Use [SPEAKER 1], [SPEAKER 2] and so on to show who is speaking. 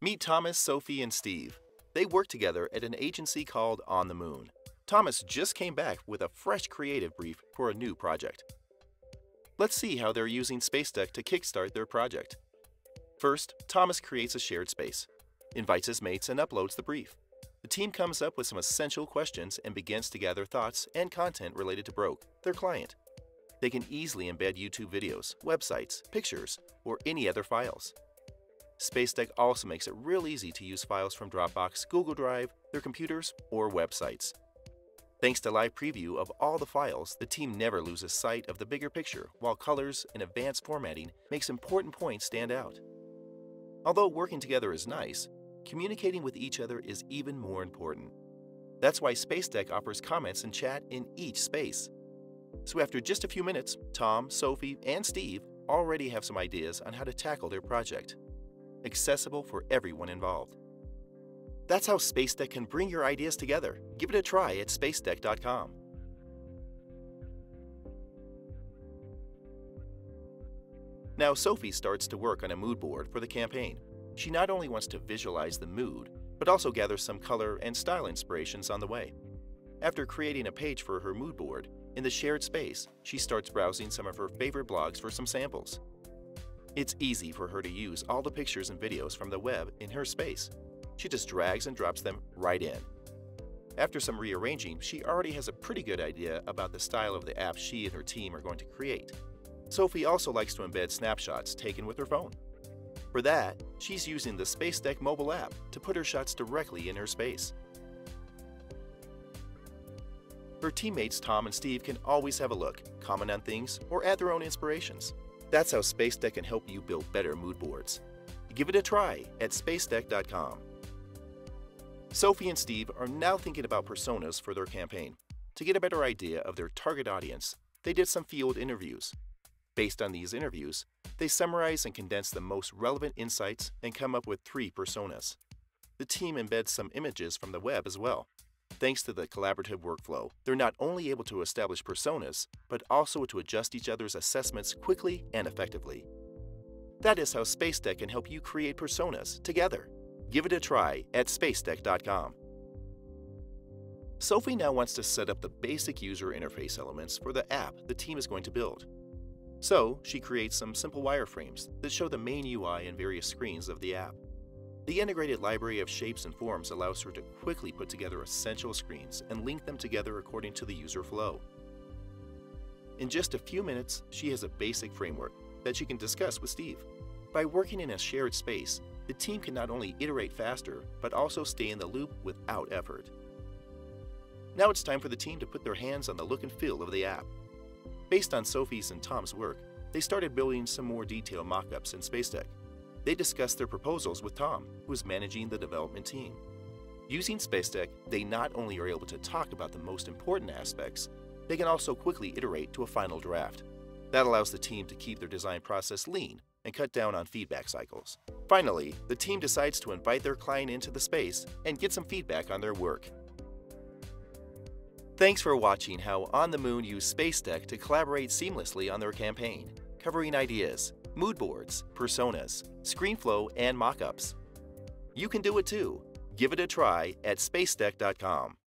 [SPEAKER 1] Meet Thomas, Sophie, and Steve. They work together at an agency called On the Moon. Thomas just came back with a fresh creative brief for a new project. Let's see how they're using SpaceDeck to kickstart their project. First, Thomas creates a shared space, invites his mates, and uploads the brief. The team comes up with some essential questions and begins to gather thoughts and content related to Broke, their client. They can easily embed YouTube videos, websites, pictures, or any other files. SpaceDeck also makes it real easy to use files from Dropbox, Google Drive, their computers, or websites. Thanks to live preview of all the files, the team never loses sight of the bigger picture, while colors and advanced formatting makes important points stand out. Although working together is nice, communicating with each other is even more important. That's why SpaceDeck offers comments and chat in each space. So after just a few minutes, Tom, Sophie, and Steve already have some ideas on how to tackle their project. Accessible for everyone involved. That's how SpaceDeck can bring your ideas together. Give it a try at spacedeck.com. Now Sophie starts to work on a mood board for the campaign. She not only wants to visualize the mood, but also gather some color and style inspirations on the way. After creating a page for her mood board, in the shared space, she starts browsing some of her favorite blogs for some samples. It's easy for her to use all the pictures and videos from the web in her space. She just drags and drops them right in. After some rearranging, she already has a pretty good idea about the style of the app she and her team are going to create. Sophie also likes to embed snapshots taken with her phone. For that, she's using the SpaceDeck mobile app to put her shots directly in her space. Her teammates Tom and Steve can always have a look, comment on things, or add their own inspirations. That's how SpaceDeck can help you build better mood boards. Give it a try at spacedeck.com. Sophie and Steve are now thinking about personas for their campaign. To get a better idea of their target audience, they did some field interviews. Based on these interviews, they summarize and condense the most relevant insights and come up with three personas. The team embeds some images from the web as well. Thanks to the collaborative workflow, they're not only able to establish personas, but also to adjust each other's assessments quickly and effectively. That is how SpaceDeck can help you create personas together. Give it a try at spacedeck.com. Sophie now wants to set up the basic user interface elements for the app the team is going to build. So, she creates some simple wireframes that show the main UI and various screens of the app. The integrated library of shapes and forms allows her to quickly put together essential screens and link them together according to the user flow. In just a few minutes, she has a basic framework that she can discuss with Steve. By working in a shared space, the team can not only iterate faster, but also stay in the loop without effort. Now it's time for the team to put their hands on the look and feel of the app. Based on Sophie's and Tom's work, they started building some more detailed mock-ups in SpaceDeck. They discussed their proposals with Tom, who is managing the development team. Using SpaceDeck, they not only are able to talk about the most important aspects, they can also quickly iterate to a final draft. That allows the team to keep their design process lean and cut down on feedback cycles. Finally, the team decides to invite their client into the space and get some feedback on their work. Thanks for watching how On the Moon used SpaceDeck to collaborate seamlessly on their campaign, covering ideas, mood boards, personas, ScreenFlow, and mockups. You can do it too. Give it a try at spacedeck.com.